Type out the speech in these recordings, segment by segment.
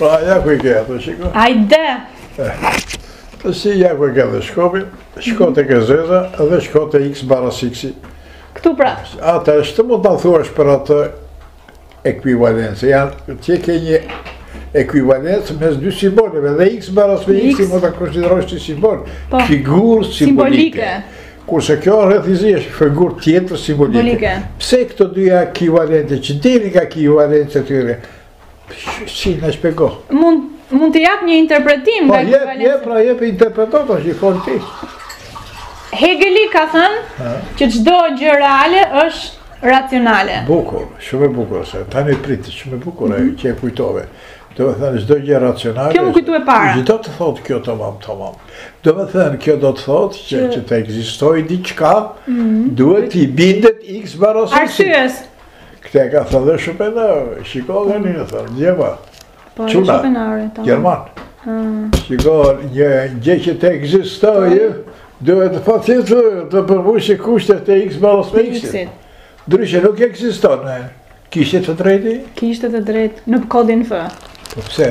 Pra, ja ku i ke ato, shiko. Ajde! Ta-si ja ku i ke dhe shkopin, shko te e zeza dhe shko te x baras x-i. Këtu pra? Atëherë mund të thuash për atë ekvivalencë. Janë, që ke një ekvivalencë mes dy simboleve dhe x baras x-i mund ta konsiderosh një simbol, po. figurë simbolike. Kurse ky rrethi i zi është figurë tjetër simbolike. Pse këto dyja ekuivalente, që del nga ekuivalenca e tyre, Si, na shpjego? Mund, mund të jap një interpretim po, nga ekuivalenca. Jep, pra jep interpretim, është i folë ti. Hegeli ka thënë që çdo gjë reale është racionale. Bukur, shumë e bukur, se ta një pritë, shumë e bukur, mm -hmm. që e kujtove. Domethënë, çdo gjë racionale... Kjo m'u kujtua e para. Ç'do të thotë kjo tamam, tamam. Domethënë, kjo do të thotë që, që të ekzistojë diçka, mm -hmm. duhet t'i bindet x barasit. Arsyës. Këtë ka thënë dhe Shopenhaueri, shiko dhe një, thë, djema. Po, Shopenhaueri, ta. Gjerman. Shiko, një gjë që të ekzistojë, duhet patjetër të përmbushë kushtet e x baras me x-it. Ndryshe nuk ekziston, ne. Kishte të drejtë? Kishte të drejtë, në kodin fë. Po, pse?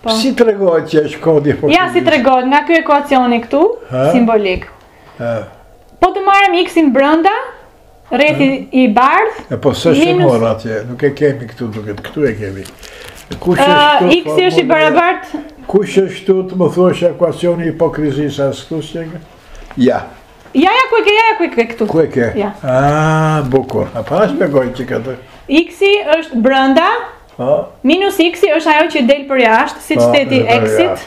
Po. Si tregohet që është kodi i hipokrizisë? Ja, si tregohet, nga ky ekuacioni këtu, simbolik. Po të marrim x-in brënda, rrethi i bardhë... E po s'është minus... mora atje, nuk e kemi këtu duket, këtu e kemi. Kush është këtu... X-i po, është i barabartë... Kush është këtu të më thuash ekuacioni i hipokrizisë, a së këtu së qenë? Ja. Ja, ja, ku e ke, ja, ja, ku e ke këtu. Ku e ke? Ja. A, bukur. Pa shpjegoje këtë? X-i është brënda, Minus X-i është ajo që i del përjashta, siç the ti, x-it.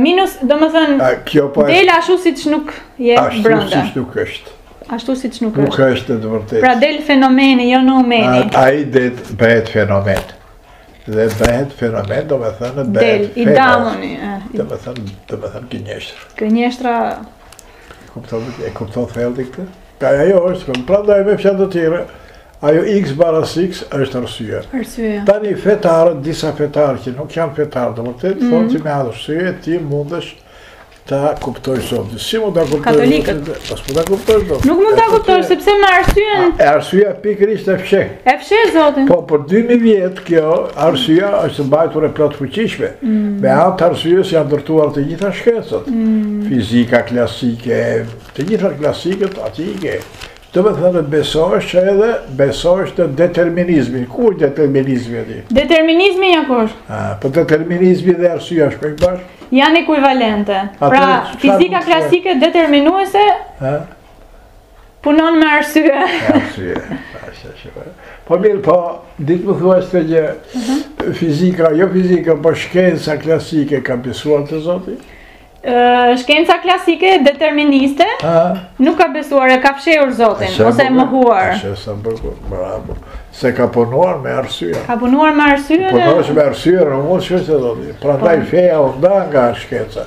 Minus, domethënë, po del ashtu siç nuk je brënda. Ashtu siç nuk është. Ashtu siç nuk është. Nuk është në të vërtetë. Pra del fenomeni, jo noumeni. Ai dhe bëhet fenomen. Dhe bëhet fenomen, domethënë, bëhet fenomen. Del, i damoni. Domethënë, domethënë, gënjeshtra. Gënjeshtra... E kupton thellë ti këtë? Pra ajo është, po prandaj me fjalë të tjera, ajo x baras x është arsyeja. Arsyeja. Tani fetarët, disa fetarë që nuk janë fetarë, domethënë mm. që me arsye ti mundesh ta kuptosh Zotin. Si mund ta kuptosh? Katolikët. Po s'mund ta kuptosh Zotin. Nuk mund ta kuptosh sepse me arsyen. E arsyeja pikërisht e fsheh. E fsheh Zotin. Po për 2000 vjet Kjo arsyeja është mbajtur e plotfuqishme. Me anë të arsyes janë ndërtuar të gjitha shkencat. Fizika klasike, të gjitha klasikët aty i ke. Domethënë besohej që edhe besohej në determinizmin. Ku është determinizmi aty? Determinizmi ja ku është? A, po determinizmi dhe arsyeja shkojnë bashkë? Janë ekuivalente. Pra, fizika klasike determinuese? Ëh. Punon me arsye. Me arsye. Ashtu, ashtu, ashtu. Po mirë, po ti të më thuash këtë gjë, mhm. fizika, jo fizika, po shkenca klasike ka besuar te Zoti? Shkenca klasike, deterministe, nuk ka besuar e ka fshehur Zotin, ose e mohuar. Ashtu, ashtu, ashtu, bravo. Se ka punuar me arsye. Ka punuar me arsye? Punuar me arsye, nuk mund shkosh te Zoti. Pra, po, ndaj feja u nda nga shkenca.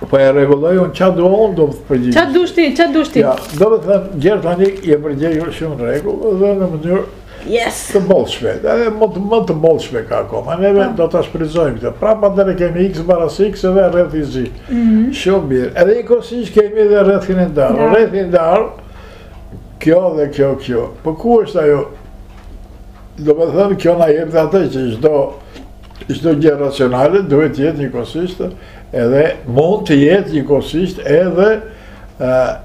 Po po e rregulloj unë çfarë dua unë do të përgjigjem. Çfarë duash ti? Çfarë duash ti? Ja, domethënë gjer tani je përgjigjur shumë në rregull dhe në mënyrë Yes. Të bollshme, edhe më të më të bollshme ka akoma. Ne vetë po. do ta shfrytëzojmë këtë. Pra, pa teori kemi x baras x edhe rreth i zi. Mhm. Shumë mirë. Edhe në qosh kemi edhe rrethin e ndarë. Rrethi i ndarë. Kjo dhe kjo kjo. Po ku është ajo? Domethënë kjo na jep atë që çdo Çdo gjë racionale duhet të jetë njëkohësisht edhe mund të jetë njëkohësisht edhe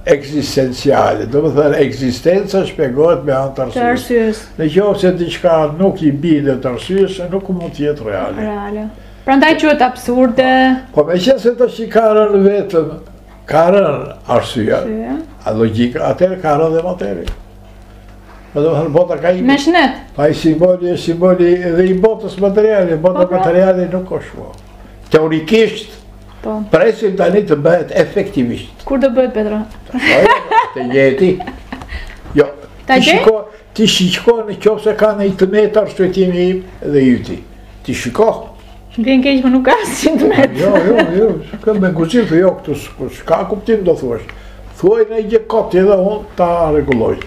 ekzistenciale. Domethënë ekzistenca shpjegohet me anë të arsyes. Në qoftë se diçka nuk i bindet arsyes, nuk mund të jetë reale. Reale. Prandaj quhet absurde. Po meqenëse tash i ka rënë vetëm, ka rënë arsyeja, a logjika, atëherë ka rënë dhe materia. Domethënë bota ka i... Me shëndet? Po ai simboli, e simboli edhe i botës materiale, bota po, pra. materiale nuk ka, shuar. Teorikisht, po. presim tani të bëhet efektivisht. Kur të bëhet, Petro? Të gjeti. Jo, ti shiko, ti shiko në qoftë se ka ndonjë të metë arsyetimi dhe gjeje ti. Ti shiko. Më vjen keq, më nuk ka asnjë të metë. Jo, jo, jo, këtë me guxim të jo këtu, po s'ka kuptim do thuash. Thuaj ndonjë gjë kot edhe unë ta rregulloj.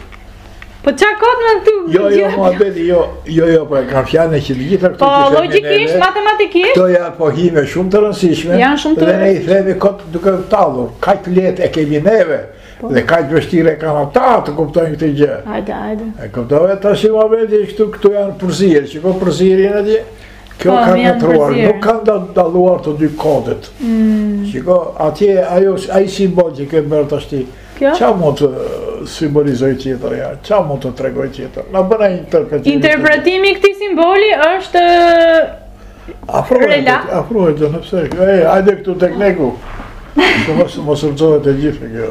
Po ça kot në këtu? Jo, jo, ma bedi, jo, jo, jo, po e kam fjalën që të gjitha këto po, që themi neve. Po, logikisht, matematikisht. Këto janë pohime shumë të rëndësishme. Janë shumë të rëndësishme. Dhe ne i themi kot duke u tallur, kaq të lehtë e kemi neve. Po. Dhe kaq të vështirë e kanë ata të kuptojnë këtë gjë. Ajde, ajde. E kupton, tashi ma bedi, këtu janë përzirë, që po përzihen atje. Kjo po, ka një truar, nuk kanë ndaluar të dy kodet. Mm. Shiko, atje, ajo, ai simbol që ke bërë tashti, ça mund të simbolizojë tjetër, ja, ça mund të tregojë tjetër, na bën interpretimin. Interpretimi i këtij simboli është... Afrohu, afrohu, dhe nëpse, e, hajde këtu tekniku, që mos, mos rrëzohet e gjithë kjo.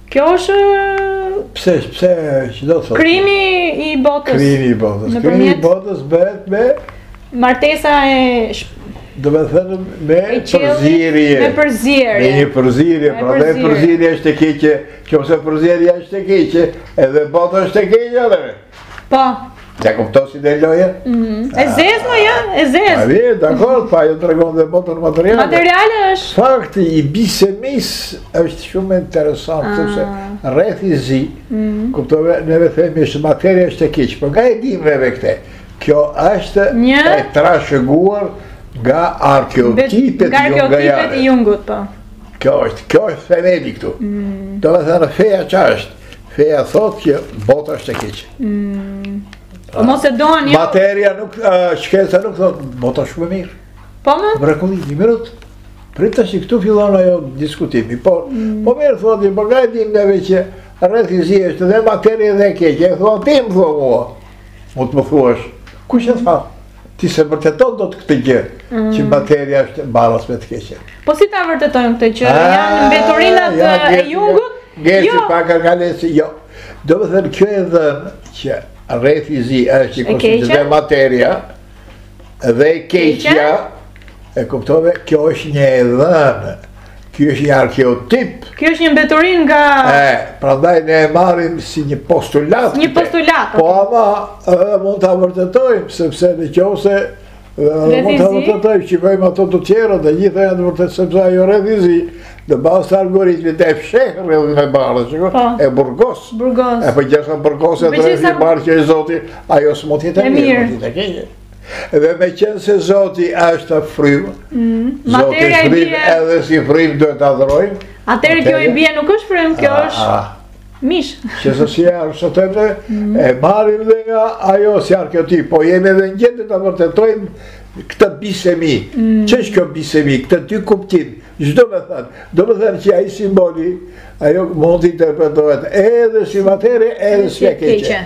Kjo është pse pse ç'do thotë. Krijimi i botës. Krijimi i botës. Krijimi i botës bëhet me martesa e domethënë me përzierje. Me përzierje. Me një përzierje, prandaj përzierja është e keqe, qoftë se përzierja është e keqe, edhe bota është e keqe edhe. Po. Ja kupton si vete loja? Mhm. E zezë pra ja, e zezë. Atje, dakord, po ajo tregon dhe botën materiale. Materiale është. Fakti i bisemisë është shumë interesant, të ah. se rrethi i zi, mhm. kuptove, neve themi është materie është e keqe, po nga e dim neve këtë, kjo është e trashëguar nga arkeotipet nga arkeotipet e Jungut, po. Kjo është, kjo është themeli këtu. Mhm. Domethënë, feja që është, Feja thotë që bota është e keqe. Mm. Po mos e doni, jo. Materia nuk shkenca nuk thotë bota është shumë e mirë. Po më? Mrekulli, një minut. Prit se këtu fillon ajo diskutimi, po, mm. po mirë thotë, po nga e dim neve që rrethi i zi është dhe materia dhe e keqja, e thotë, ti më thotë mua, mund të më thuash, kush e thotë? Ti s'e vërteton dot këtë gjë, mm. që materia është baras me të keqen. Po si ta vërtetojmë këtë që ah, janë mbeturinat ja, e Jungut? Gjerë jo. që pa ka kale si jo. Domethënë kjo e dhënë që rrethi i zi është që është dhe materia dhe e keqja, e kuptove, kjo është një e dhënë. Ky është një arkeotip. Ky është një mbeturinë. E, prandaj ne e marrim si një postulat. Një postulat. Po ama edhe mund ta vërtetojmë sepse në qoftë se mund ta vërtetojmë që vëmë ato të tjerat dhe të gjitha janë vërtet sepse ajo rrethi i zi në bazë të algoritmit e fsheh rrethin e bardhë, shiko, po. e burgos. Burgos. E po gjithashtu burgos edhe rrethin e bardhë që është Zoti, ajo s'mund të jetë mirë. Mirë. Dhe meqenëse Zoti është frymë, mm, Zoti frymë edhe si frymë duhet ta adhurojmë. Atëherë kjo i bie nuk është frymë, kjo ah, është ah. mish. Që se siç arsyetove, mm. e marrim dhe nga ajo si arkeotip, po jemi dhe në gjendje ta vërtetojmë këtë bisemi. Mm. Ç'është kjo bisemi, këtë dykuptim, ç'do me thënë? Domethënë që ai simboli, ajo mund të interpretohet edhe si materie, edhe si e keqe.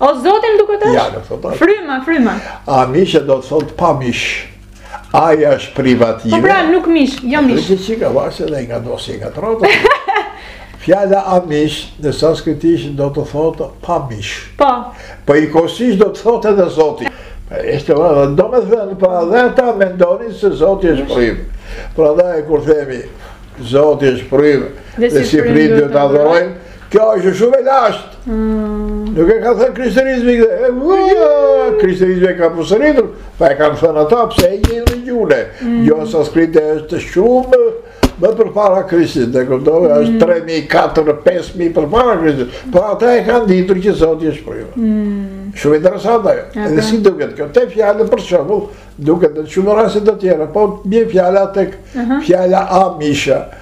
O Zoti më duket. Ja, do të thotë. Fryma, fryma. Amisha do të thotë pa mish. A-ja është privative. Po pra, nuk mish, jo mish. Në që ka vasë dhe ngado, si nga ta rrotë. Fjala amish, në sanskritisht do të thotë pa mish. Po. Po njëkohësisht do të thotë edhe Zoti. Është vërtet, dhe domethënë, pra dhe ata mendonin se Zoti është frymë. Prandaj kur themi, Zoti është frymë, dhe si frymë duhet ta adhurojmë, Kjo është shumë e lashtë. Mm. Nuk e ka thënë krishterizmi këtë. E, krishterizmi e ka përsëritur, po e kanë thënë ata, pse e kemi në gjuhë. Mm. Jo, sanskritishtja është shumë më përpara Krishtit, e kuptove, mm. është 3.000, 4.000, 5.000 përpara Krishtit. Po ata e kanë ditur që Zoti është frymë. Mm. Shumë interesant ajo. Okay. Edhe si duket kjo. Te fjala për shembull, duket në shumë raste të tjera, po bie fjala te, uh -huh. fjala amisha.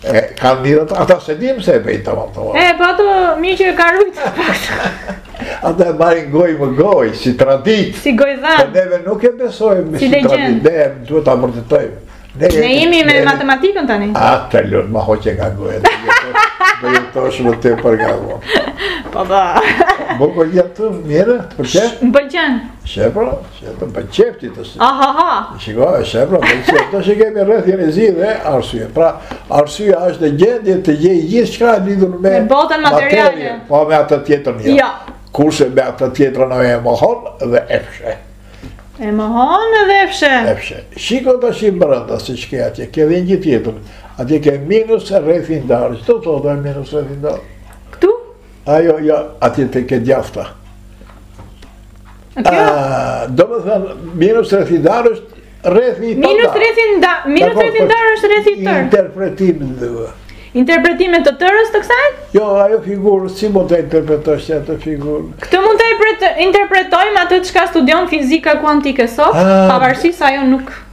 E, kanë mirë, ata s'e dinë se e bëjnë të vatë të E, pa të mi që e ka rujtë Ata e marin goj më goj, si tradit Si goj dhanë Për po neve nuk e besojmë me si, si tradit Ne e më duhet të amërtitojmë Ne, ne jemi me ne, matematikën tani A, të lërë, ma hoqe nga goj Dhe ju të është më të për nga goj Pa po, da Më për jetë të mire, për që? Më për qenë Shë, pra Shepra, për qepti të si. Aha, aha. Shiko, e shepra, për qepti. Që kemi rreth gjenezë dhe arsye. Pra, arsye është në gjendje të gjejë gjithçka lidhur me... Me botën materiale. Po, me atë tjetër një. Ja. Kurse me atë tjetrën e mohon dhe e fsheh. E mohon dhe e fsheh. E fsheh. Shiko ti shih brënda, siç ke atje, ke dhe një tjetër. Atje ke minus rreth i ndarë. Ç'do të thotë minus rreth i ndarë? Këtu? Ajo, ja, atje te e djathta. Domethënë, minus rreth i ndarë është rrethi i pandarë. Minus rreth i ndarë, minus rreth i ndarë po, është rrethi i tërë. Interpretimin e... Interpretimin e të tërës të kësaj? Jo, ajo figurë, si mund ta interpretosh atë figurë? Këtë mund ta interpretojmë atë çka studion fizika kuantike sot, pavarësisht se ajo nuk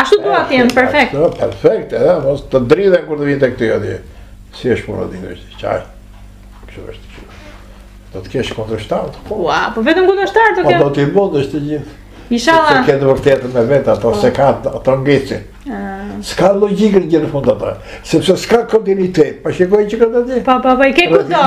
Ashtu dua të jenë, perfekt. Ashtu, perfekt, edhe, mos të dridhen kur të vijnë këta atje. Si është puna të njërës, qaj. Kështu është. Do të kesh kundërshtarë ti, po. Ua, po vetëm kundërshtarë të kesh. Po do t'i bindësh të gjithë. Ishalla. Se këtë e vërteton me vetë ato, po. se ka ato ngeci. S'ka logjikë gjë në fund ato. Sepse s'ka kontinuitet. Pa shikoje këtë atje. Pa, pa, pa, i ke këtë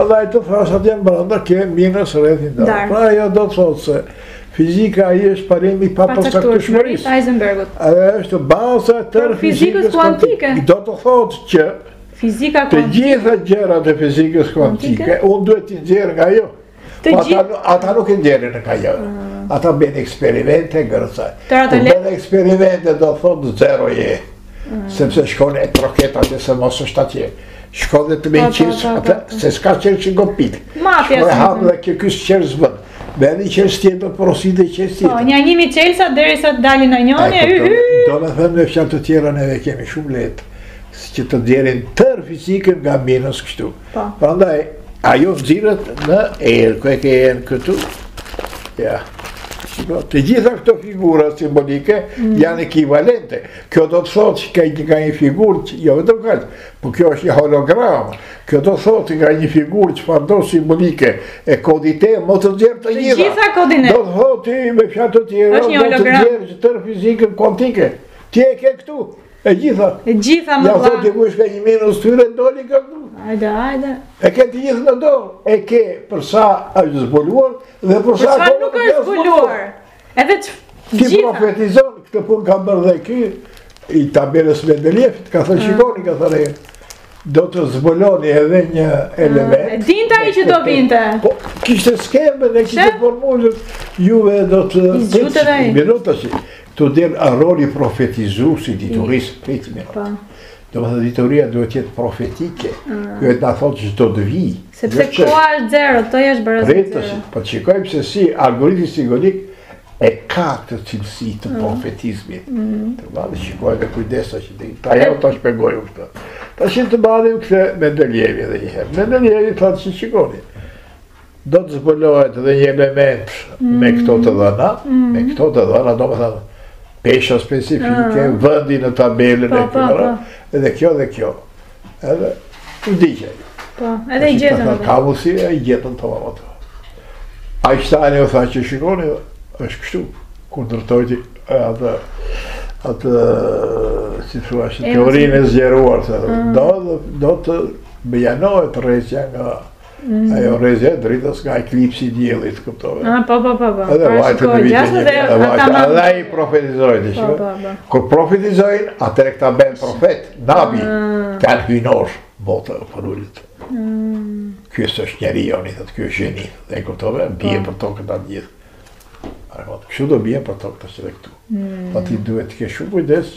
Edhe siç të thashë atje brënda ke minus rreth i ndarë. Pra ajo do të thotë se fizika, është parimi i papërcaktueshmërisë. Edhe është baza e tërë fizikës kuantike. Do të thotë që fizika kuantike. Të gjitha gjërat e fizikës kuantike, unë duhet t'i nxjerr nga ajo. Të po gjithë... Ata nuk i nxjerrin nga ajo. Ah. Ata bëjnë eksperimente, kërkojnë. Të ratë le... Bëjnë eksperimente do të thotë zero je. Ah. Sepse shkon e troket te dera se mos është atje. Shko dhe të me i qesë, po, po, atë, po, se s'ka qërë që gëmë pikë. Ma, të jasë. Shko e hapë dhe kjo kësë qërë zbët. Be edhe i qërë s'tjetë dhe porosit dhe i qërë s'tjetë. Provon një mijë çelësa derisa të dali njëri, e hyn. Domethënë me fjalë të tjera ne e kemi shumë lehtë. Si të nxjerrim tërë fizikën nga minus kështu. Po. Prandaj, ajo nxirret në R, ku e ke R këtu. Ja. Shiko, të gjitha këto figura simbolike mm. janë ekuivalente. Kjo do të thotë që ka një figurë, jo vetëm kërë, Por kjo është një hologram. Kjo do të thotë nga një figurë çfarëdo simbolike e kodit mund të nxjerr të gjitha. Të gjitha kodin. Do të thotë me fjalë të tjera mund të nxjerrësh tërë fizikën kuantike. Ti e ke këtu. E gjitha. E gjitha mo vlla. Ja thotë i kush ka një minus të tyre, doli ka këtu. Ajde, ajde. E ke të gjithë në dorë. E ke për sa është zbuluar dhe për sa... Për sa nuk është zbuluar. Edhe që Ti gjitha. Profetizon, këtë punë ka bërë dhe ky, i tabelës Mendelejevit, ka thënë mm. shikoni, ka thënë e, do të zbuloni edhe një element. Mm. Dinte ai që do vinte. Po, kishte skemën dhe kishte formulën, juve do të... Gjute dhe i. Minuta që, të del roli profetizues i diturisë pritme. Po. Domethënë dituria duhet të jetë profetike, mm. kjo të të thotë që do të vijë. Sepse koha është zero, të jesh bërë zero. Rritës, po të shikojmë se si algoritmi singonik e ka këtë cilësi të mm. profetizmit. Mm. Të madhe shikojë dhe kujdesa që të Ta shpjegoj unë këtë. Ta që të madhe u këtë Mendelejevi dhe njëherë. Mendelejevi tha që shikoni. Do të zbulohet dhe një element mm. me këto të dhëna, me këto të dhëna, domethënë, pesha specifike, ah. vendi në tabelën e të tjera, po, po, po. edhe kjo dhe kjo. Edhe u diqe. Po, edhe i gjetën. Ka kabu si e i gjetën të vama të. Ajnshtajni tha që shikoni, është kështu, kur ndërtoi atë, atë, si i thuhet, teorinë e zgjeruar, ah. do, do të mënjanohet rrezja nga Mm. Ajo rrezja e dritës nga eklipsi i diellit, kuptove. A, po, po, po, po. Edhe pra, vajtën në vitin një një, edhe vajtën, edhe i profetizojnë, të shqyve. Po, po, po. Kur profetizojnë, atëherë këta bëhen profetë, nabi, ah. të alë hynosh, botë e përullit. Mm. Ky s'është njeri joni, dhe ky është gjeni, dhe e kuptove, bien përtokë të gjithë. Kështu do bien përtokë tashi dhe këtu. Mm. Aty duhet të kesh shumë kujdes,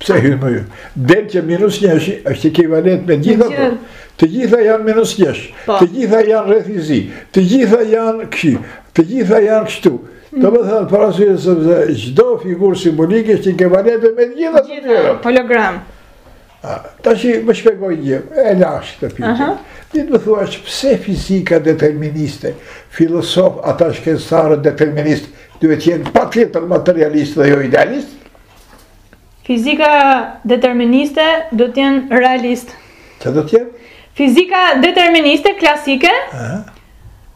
Pse hyn më ju? Del që minus një është, është ekuivalent me gjitha të. Të gjitha janë minus një po. Të gjitha janë rreth i zi. Të gjitha janë këshi. Të gjitha janë kështu. Mm. Domethënë, parasysh, sepse çdo figurë simbolike është ekuivalente me të gjitha të tjera. Hologram. Tashi më shpjego një, hajde të pyes. Ti të më thuash që pse fizika deterministe, filozof, ata shkencëtarët deterministë, duhet të jenë patjetër materialistë dhe jo idealistë? Fizika deterministe duhet të jenë realistë. Çfarë duhet të jenë? Fizika deterministe klasike,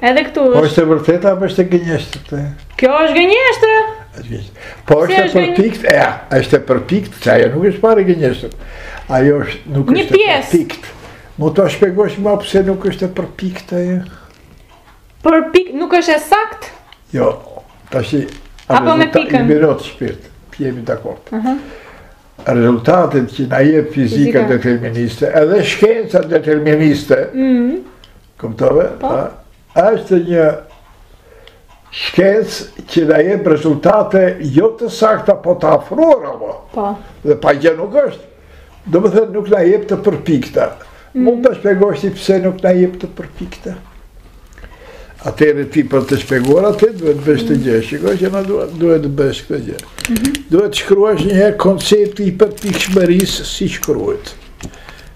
Edhe këtu është. Po është e vërtetë apo është e gënjeshtër kjo? Kjo është gënjeshtër. Po është e përpiktë, e, është e përpiktë, se ajo nuk është fare gënjeshtër. Ajo është nuk është e përpiktë. Mund të shpjegosh mua pse nuk është e përpiktë ajo? Përpiktë, nuk është e saktë? Jo, tashi... Apo me pikën? Mirë o shpirt, të jemi dakord. Rezultatet që na jep fizika deterministe, edhe shkenca deterministe, mhm. Kuptove? Po. Është një shkencë që na jep rezultate jo të sakta, po të afruara, apo? Po. Dhe pa gjë nuk është. Domethënë nuk na jep të përpikta. Mm. Mund të shpjegosh ti përse nuk na jep të përpikta. Atëherë ti për të shpjeguar atë, duhet të bësh këtë mm. gjë. Shiko çfarë na duhet, duhet të bësh këtë gjë. Mhm. Duhet të shkruash një herë koncepti i përpikshmërisë si shkruhet.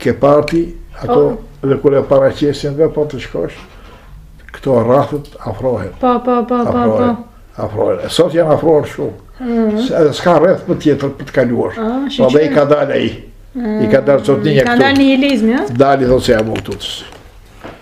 Ke parë ti, ato po. dhe kur e paraqesin dhe po të shkosh, këto rrathët afrohen. Po, po, po, po, po. Afrohen. E sot janë afruar shumë. Mm. Se edhe s'ka rreth më tjetër për të kaluar. Ah, po dhe i ka dalë ai. I ka dalë sot një këtu. Ka dalë nihilizmi, ja? Doli, thotë se jam këtu.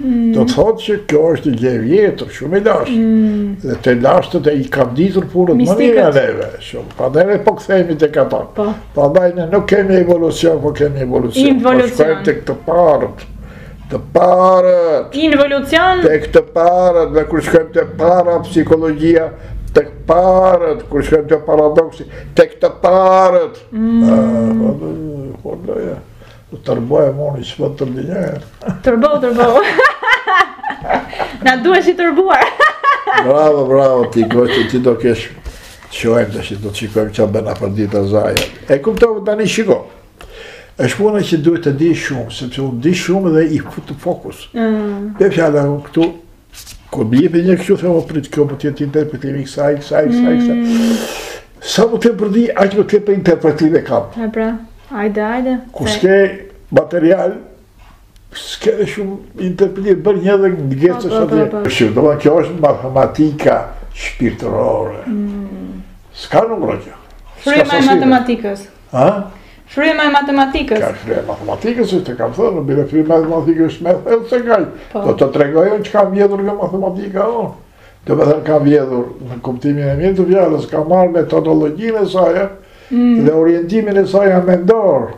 Mm. Do të thotë që kjo është një gjë e vjetër, shumë e lashtë. Mm. Dhe të lashtët i kanë ditur punët më mirë nga ne, shumë. Prandaj po kthehemi tek ata. Po. Prandaj ne nuk kemi evolucion, po kemi involucion. Po Involucion. Po shkojmë tek të parët. Të parët. Involucion. Tek të parët, dhe kur shkojmë te parapsikologjia, tek të parët, kur shkojmë te paradoksi, tek të parët. Mm. Ah, po, po, po, po, po, Po tërboj e moni që po tërbinjohet. Tërboj, tërboj. Na duhesh i tërbuar. bravo, bravo, ti goqë, ti do kesh qojmë të shi, do të qikojmë ç'bëra për ditë e zaja. E kuptove tani shiko. Është puna që duhet të di shumë, sepse unë di shumë dhe i fut në fokus. Mm. Dhe fjala e unë këtu, Kur bie dhe një gjë them, prit kjo mund të jetë interpretimi i kësaj, kësaj, kësaj, kësaj. Mm. Sa më tepër di, aq më tepër interpretime kam. E pra, ajde, ajde. Kur s'ke material, s'ke dhe shumë interpretime, bërë një dhe në gjestë të së dhe. Pra shih, domethënë kjo është matematika shpirtërore. Mm. S'ka numra kjo. Fryma e matematikës. Ha? Fryma e matematikës. Ka frymën e matematikës, si të kam thënë, bile fryma e matematikës është metoda e saj. Po. Do të tregoj që kam vjedhur nga matematika, o. Domethënë kam vjedhur, në kuptimin e mirë të fjalës, kam marrë metodologjinë e saj, mm. dhe orientimin e saj mendor.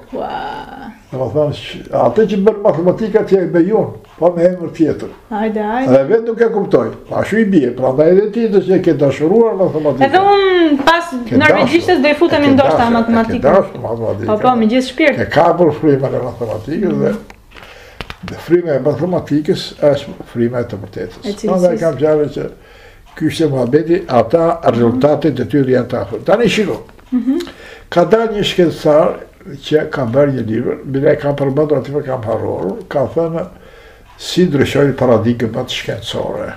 Domethënë, atë që bën matematika ta bëj unë. Po me emër tjetër. Ajde, ajde. Dhe vetë nuk e kuptoj. Po ashtu i bie, prandaj edhe ti thua që e ke dashuruar matematikën. Edhe unë pas norvegjishtes do i futem ndoshta matematikës. Ke dashur matematikën. Po, po, me gjithë shpirt. Ke kapur frymën e matematikës dhe dhe fryma e matematikës është fryma e së vërtetës. E cilësisë. Prandaj kam qejf që ky është muhabeti, ata rezultatet e tyre janë të afrë. Tani shiko, mhm. ka dalë një shkencëtar që ka bërë një libër, bile e kam përmendur aty por e kam harruar, ka thënë si ndryshojnë paradigmat shkencore.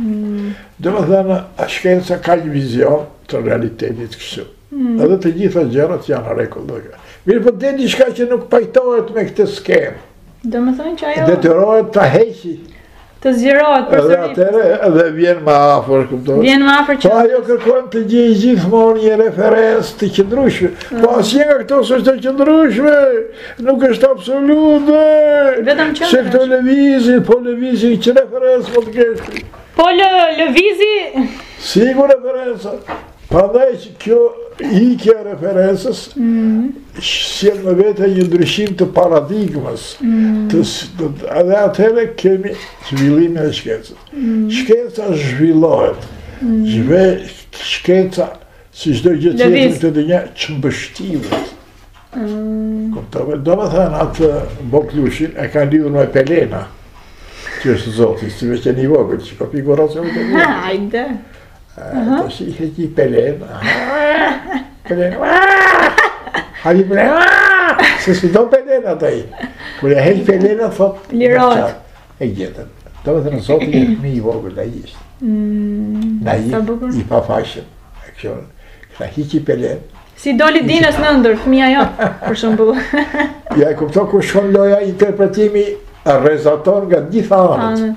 Mm. Domethënë, a shkenca ka një vizion të realitetit kështu. Mm. Edhe të gjitha gjërat janë në rregull. Mirëpo po del diçka që nuk pajtohet me këtë skemë. Do me thënë që ajo... Detyrohet të heqë. Të zgjerohet përsëri. Edhe atëherë edhe vjen më afër, kupton. Vjen më afër që... Po ajo kërkon të gjejë gjithmonë një referencë të qëndrueshme. Po mm. asnjë nga këto s'është e qëndrueshme, nuk është absolute, Vetëm qëndrueshme. Se këto lëvizin, po lëvizin, çfarë reference do të kesh. Po lë, lëvizin... Sigur referenca. Prandaj kjo ikja e referencës mm. sjell me vete një ndryshim të paradigmës. Mm. Të, të, edhe atëherë kemi zhvillimin e shkencës. Mm. Shkenca zhvillohet. Mm. Zhve, shkenca si çdo gjë tjetër të dinja shpështillet. Mm. Kuptove, do me thënë atë boklushin e ka lidhur me pelena, që është zoti, si me që një vogël, që ka pikurat që me të një. Hajde! Tashi i heq pelenat. Pelenat. Heq pelenat. Se s'i do pelenat ai. Kur i heq pelenat, thotë. Lirohet. E gjetën. Do me thënë zoti një i vogël, da i ishtë. Mm, da i, i pa fashën. E kjo, këta i heqin pelenat. Si doli dinës në ndër, fëmija jo, për shumë Ja, e kupto ku shkon loja, interpretimi rrezaton nga gjitha anët.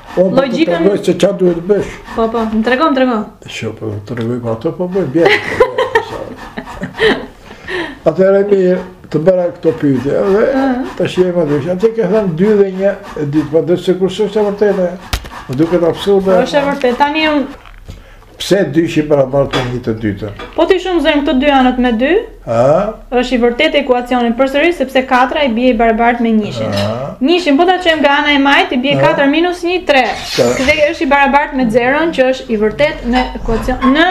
Po, po, të tregoj se ça duhet të bësh. Po, po, më trego, më trego. Shë, po, të tregoj, po, ato po bëjmë, bjerë. Atëherë mirë, të bëra këto pyetje, dhe të shqemë atë vishë. Atë e ke thënë dy dhe një, e di, po, dhe sikur s'është e vërtetë, më duket absurde. Po, është e vërtetë, tani unë... Pse dy është i barabartë me një të dytën? Po t'i shumëzojmë këto dy anët me dy? A? Është i vërtetë ekuacioni përsëri sepse katra i bie i barabartë me njëshin. Njëshin po ta çojmë nga ana e majtë i bie 4 minus 1 3. Këtë është i barabartë me zeron që është i vërtetë si ekuacion në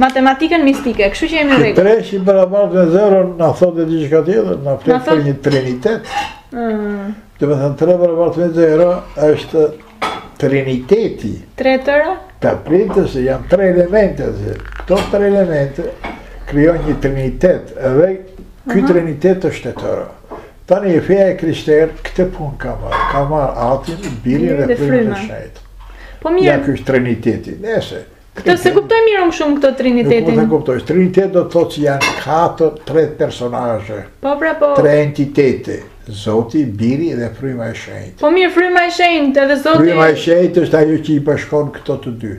matematikën mistike. Kështu që jemi në rregull. Tre që është i barabartë me zeron na thotë diçka tjetër, na flet për një trinitet. Ëh. Do të thënë tre barabartë me zero është Triniteti. Tre e tëra? Ta, prit se janë tre elemente. Këto tre elemente krijojnë një trinitet edhe ky uh -huh. trinitet është e tëra. Tani feja e krishterë këtë punë ka marrë. Ka marrë atin, birin dhe frymën e shenjtë. Po mirë. Ja ky është triniteti. Nëse, Këtë s'e kuptoj mirë unë shumë këtë trinitetin. Nuk mund ta kuptoj. Trinitet do të thotë që janë katër, tre personazhe. Po pra po. Tre entitete. Zoti, Biri dhe Fryma e Shenjtë. Po mirë, Fryma e Shenjtë edhe Zoti. Fryma e Shenjtë është ajo që i bashkon këto të dy.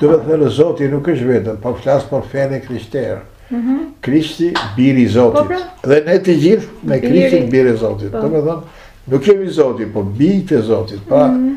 Do të thotë Zoti nuk është vetëm, po flas për fenë e krishterë. Mm -hmm. Krishti, Biri i Zotit. Po pra. Dhe ne të gjithë me Krishtin, Biri i Zotit. Po. Do të thotë nuk kemi Zotin, po bijtë e Zotit. Pra, mm -hmm.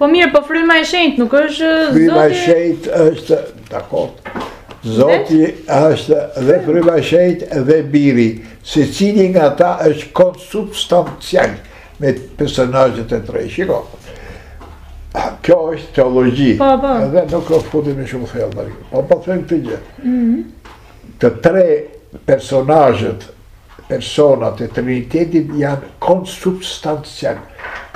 Po mirë, po fryma e shenjtë nuk është zoti... Fryma e shenjtë është, dakord, zoti është dhe fryma e shenjtë dhe biri, secili nga ata është konsubstancial me personazhet e tre, shiko. Kjo është teologi, po, po. dhe nuk është futemi shumë thellë, po po themi të gjithë. Mhm. Të tre personazhet Personat e Trinitetit janë konsubstancialë,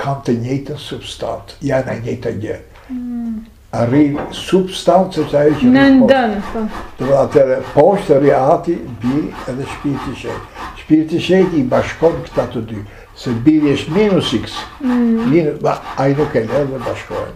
kanë të njëjtën substancë, janë e njëjta gjë. Mm. Arrin substancë që ajo që nuk po. po. Do të thotë poshtë ati, biri edhe shpirti i shenjtë. Shpirti i shenjtë i bashkon këta të dy, se biri është minus x. Mm. Një, ai nuk e lë të bashkohen.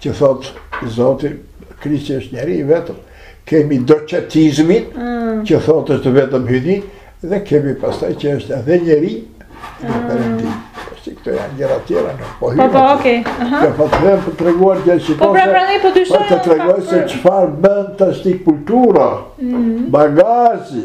Që thotë Zoti, Krishti është njeri i vetëm. Kemi docetizmin, mm. që thotë është vetëm hyj, dhe kemi pastaj që është edhe njeri dhe mm. përëndi. Si këto janë njëra-tjetra, në po hyma. Po, po, oke. Në po të dhejmë për të treguar gjë që po, pra, pra, po të po të treguar se çfarë bën te ti kultura, mm. bagazhi,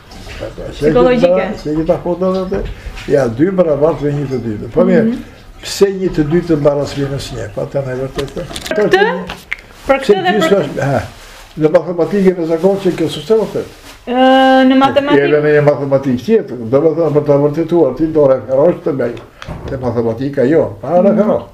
Psikologjike. Se gjitha kota dhe të, ja, dy më rabart me një të dytë. Po mirë, mhm. pse një të dytë të mbarë asë vjenë së një, pa të në e vërtetë? Për këtë? Për këtë dhe për këtë? Në matematikë e zakonshme kjo është e vërtetë. Në matematikë? Je në një matematikë tjetër, domethënë për të vërtetuar, ti do referohesh te, te matematika jo, pa mhm. referosh.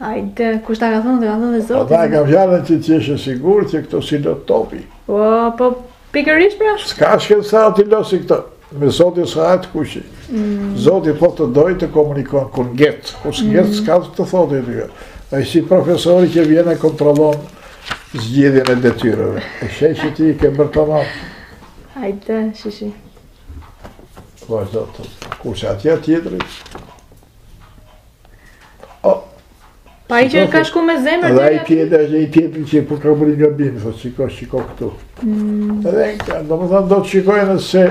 Ajde, kush ta ka thënë, ta ka thënë dhe po, zoti. Aty e kam fjalën që që është sigur që këto si do topi. O, po pikërisht pra? S'ka shkencë aty do si këto. Me zotin s'është askush. Mm. Zotin po të dojë, të komunikon, kur nget, kur s'nget, mm. s'ka të thotë i rrë. Ai si profesori që vjen e kontrolon zgjidhjen e detyrëve. E sheh që ti i ke bërë të mafë. Ajde, shishi. Vazhdo të të kurse atij tjetrit. O, po ai që ka shku me zemër dhe i tjetër dhe i tjetër që i po ka bëri gabime, thotë, shiko, shiko këtu. Mm. Dhe, domethënë, do të shikojnë se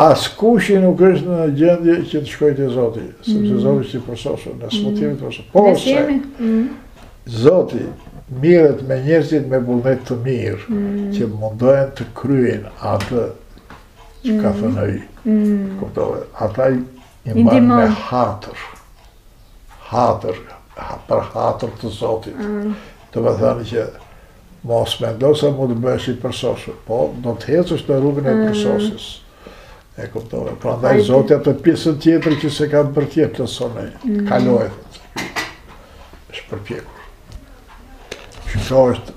askush nuk është në gjendje që të shkojë te zoti, se të mm. zoti është i përsosur, ne s'mund të jemi mm. përsosur. Por se, mm. zoti, merret me njerëzit me vullnet të mirë, që mundohen të kryejnë atë Që ka mm. thënë ai? Mm. Kuptove, ata i merr me hatër. Hatër, për hatër të Zotit. Mm. Domethënë që mos mendo se mund të bëhesh i përsosur, po do të ecësh në rrugën e mm. përsosjes. E kuptove, prandaj Zoti atë pjesën tjetër që s'e ke bërë ti do të thotë, mm. kaloje, është përpjekur. Që ka është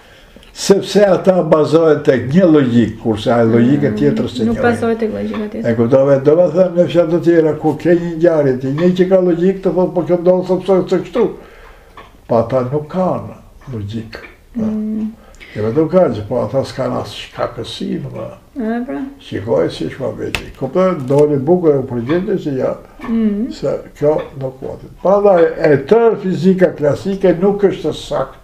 Sepse ata bazohet tek një logjikë, kurse ajo logjikë mm, tjetër se Nuk bazohet tek logjika tjetër. E kuptova, domethënë me fjalë të tjera ku ke një ngjarje ti, një që ka logjikë të thotë po kjo ndodh sepse është kështu. Pa ata nuk kanë logjikë. Mm. E vetë ka që po ata s'kanë asë shka kësi, në më. E, pra. Shikoj si shka veti. Këpë dojnë i bukër e u përgjende që ja, mm. se kjo nuk potit. Prandaj, e tërë fizika klasike nuk është e saktë.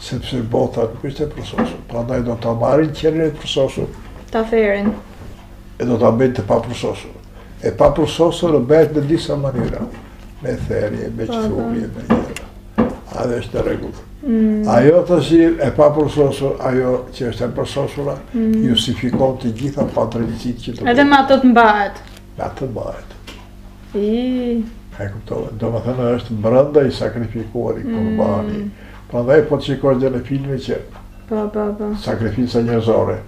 Sepse bota nuk është e përsosur, prandaj do ta marrin qenien e përsosur. Ta therin. E do ta bëjnë të papërsosur. E papërsosur bëhet në disa mënyra, me therje, me po, çthurje, po. me gjëra. A dhe është në rregull. Mm. Ajo të si e papërsosur, ajo që është e përsosura, mm. justifikon të gjitha padrejtësitë që të bëhen. Edhe ma të të mbahet. Ma të të mbahet. E kuptova, domethënë është brenda i sakrifikuar i kurbani. Mm. Pra dhe po të shikosh dhe në filmin që po, po, po. sakrifica njerëzore.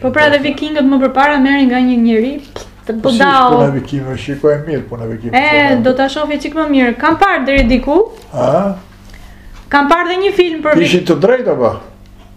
Po pra dhe vikingët më përpara merrnin nga një njeri të po dao. Po si, puna e vikingëve, shikoje mirë punën e vikingëve. E, do ta shof një çikë më mirë. Kam parë dhe diku. A? Kam parë dhe një film për vikingë. Kishte të drejtë, pa?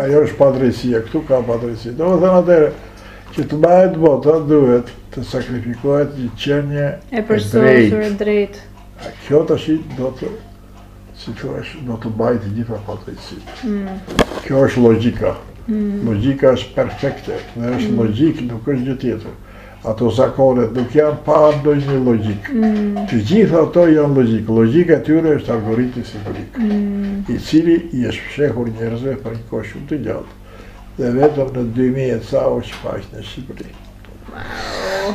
Ajo është padrejtësia, këtu ka padrejtësi. Domethënë atëherë, që të mbahet bota duhet të sakrifikohet një qenie e përsosur e drejtë. A kjo të shi do të, siç është, do të mbajë gjithë padrejtësitë. Mm. Kjo është logjika. Mm. Logjika është perfekte, dhe është mm. logjikë, nuk është gjë tjetër. Ato zakonet nuk janë pa ndonjë logjikë. Mm. Të gjitha ato janë logjikë. Logjika e tyre është algoritmi simbolik, mm. i cili i është fshehur njerëzve për një kohë shumë të gjatë. Dhe vetëm në 2000 e ca u shfaq në Shqipëri. Wow.